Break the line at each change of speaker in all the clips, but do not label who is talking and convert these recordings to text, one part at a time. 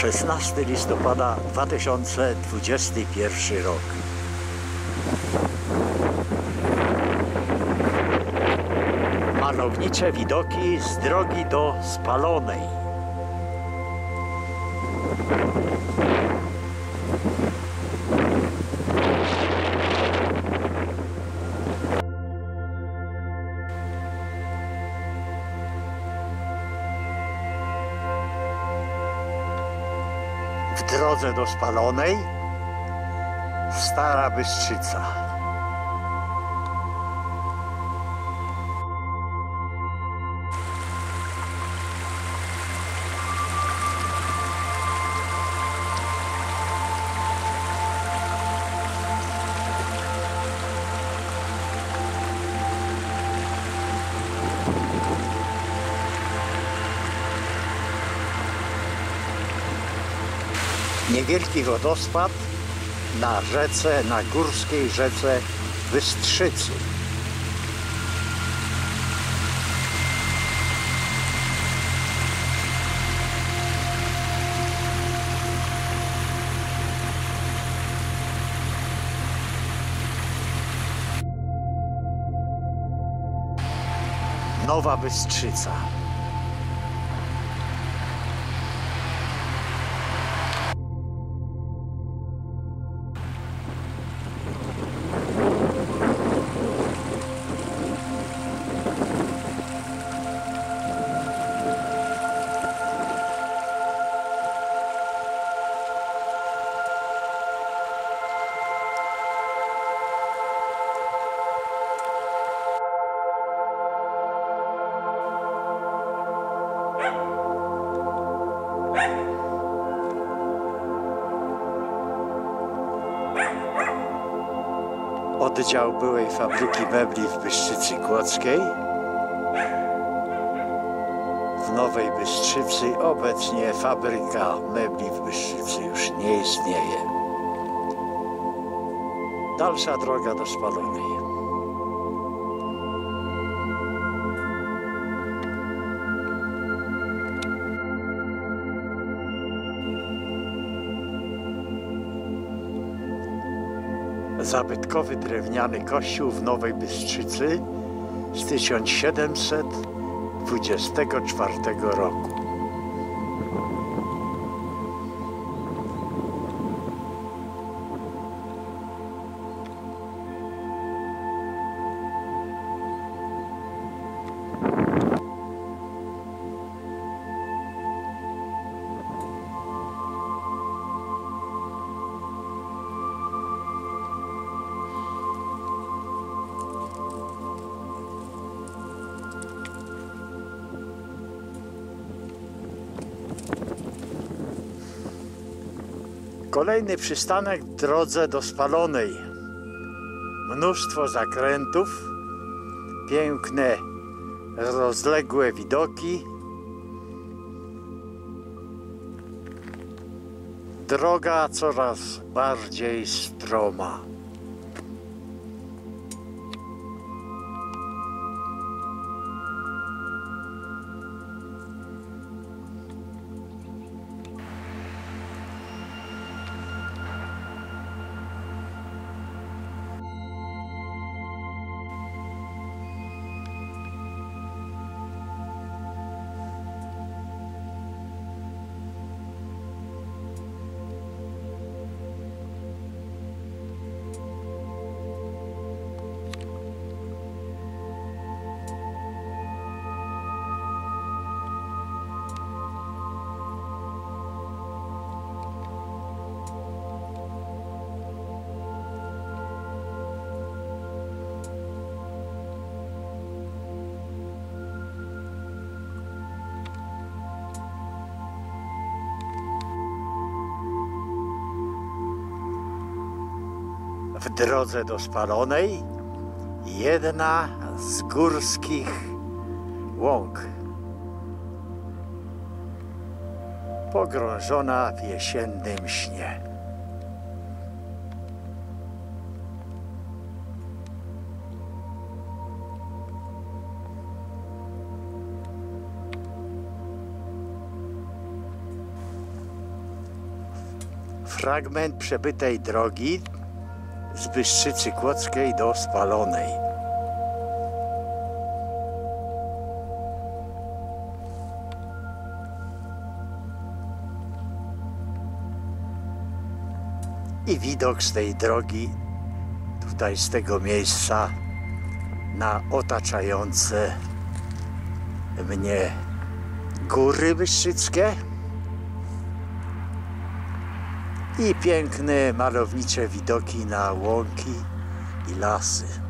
16 listopada 2021 rok. Malownicze widoki z drogi do Spalonej. Drodze do Spalonej Stara Bystrzyca. Niewielki wodospad na rzece, na górskiej rzece Wystrzycy. Nowa Bystrzyca. Oddział byłej fabryki mebli w Bystrzycy Kłodzkiej. W Nowej Bystrzycy obecnie fabryka mebli w Bystrzycy już nie istnieje. Dalsza droga do Spalonej. Zabytkowy drewniany kościół w Nowej Bystrzycy z 1724 roku. Kolejny przystanek w drodze do Spalonej. Mnóstwo zakrętów, piękne, rozległe widoki. Droga coraz bardziej stroma. W drodze do Spalonej jedna z górskich łąk pogrążona w jesiennym śnie. fragment przebytej drogi z Bystrzycy Kłodzkiej do Spalonej. I widok z tej drogi, tutaj z tego miejsca, na otaczające mnie góry bystrzyckie i piękne, malownicze widoki na łąki i lasy.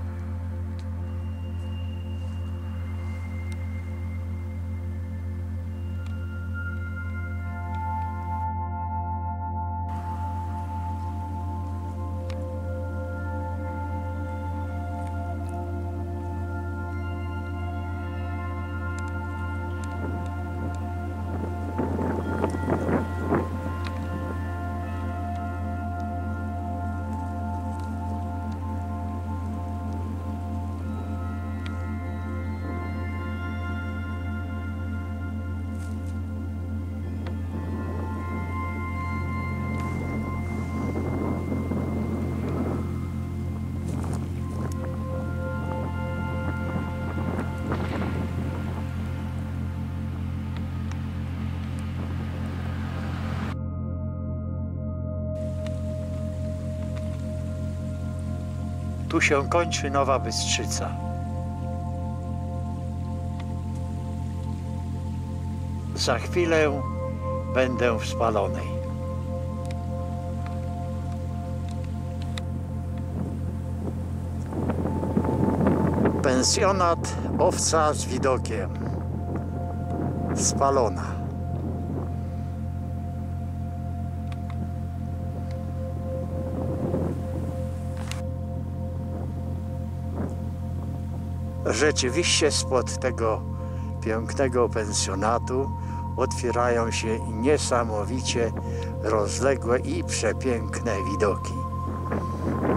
Się kończy Nowa Bystrzyca. Za chwilę będę w Spalonej. Pensjonat Owca z widokiem. Spalona. Rzeczywiście spod tego pięknego pensjonatu otwierają się niesamowicie rozległe i przepiękne widoki.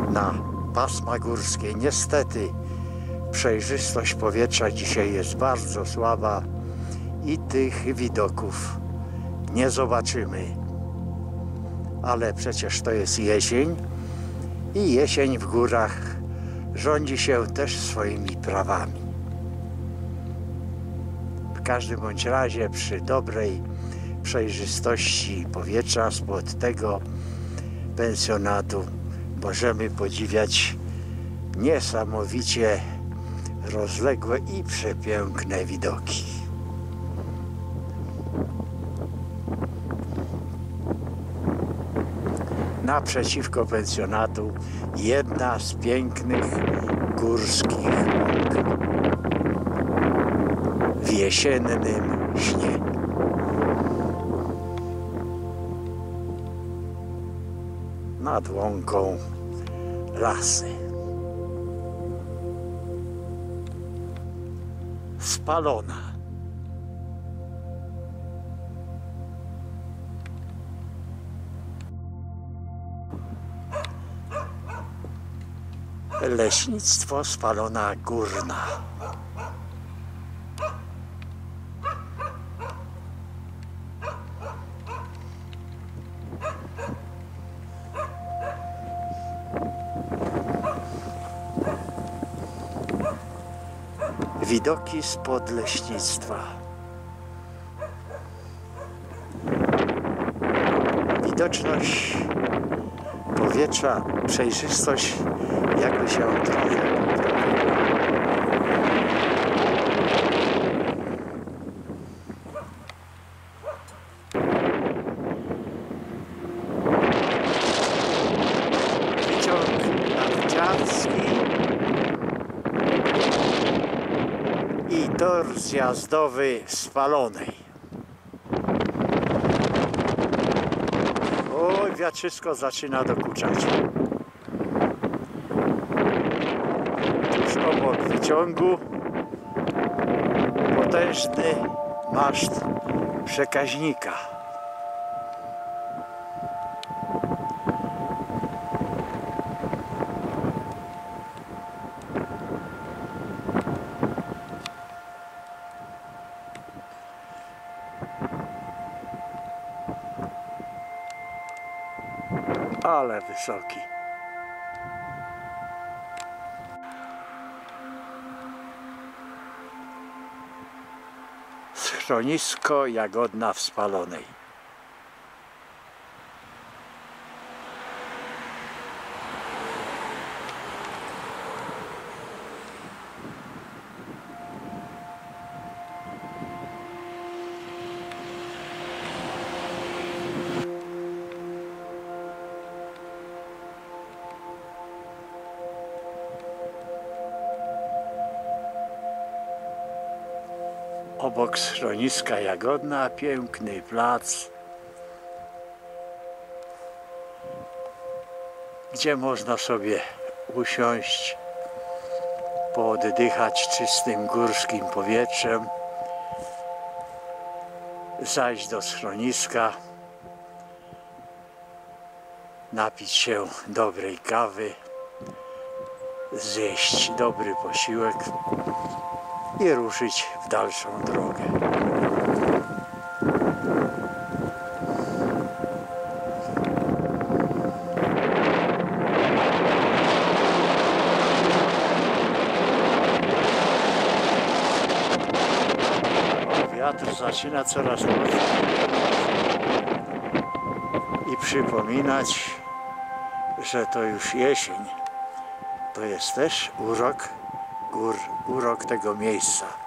Na pasma górskie niestety przejrzystość powietrza dzisiaj jest bardzo słaba i tych widoków nie zobaczymy. Ale przecież to jest jesień i jesień w górach rządzi się też swoimi prawami. W każdym bądź razie przy dobrej przejrzystości powietrza spod tego pensjonatu możemy podziwiać niesamowicie rozległe i przepiękne widoki. Naprzeciwko pensjonatu jedna z pięknych górskich łąk w jesiennym śnie. Nad łąką lasy. Spalona. Leśnictwo Spalona Górna. Widoki spod leśnictwa. Widoczność powietrza, przejrzystość jakby się trochę. Wyciąg narciarski i tor zjazdowy spalonej. Wiatrzysko zaczyna dokuczać. Tuż obok wyciągu potężny maszt przekaźnika. Ale wysoki. Schronisko Jagodna w Obok schroniska Jagodna piękny plac, gdzie można sobie usiąść, pooddychać czystym górskim powietrzem, zajść do schroniska, napić się dobrej kawy, zjeść dobry posiłek i ruszyć w dalszą drogę. Wiatr zaczyna coraz mocniej i przypominać, że to już jesień. To jest też urok gór, urok tego miejsca.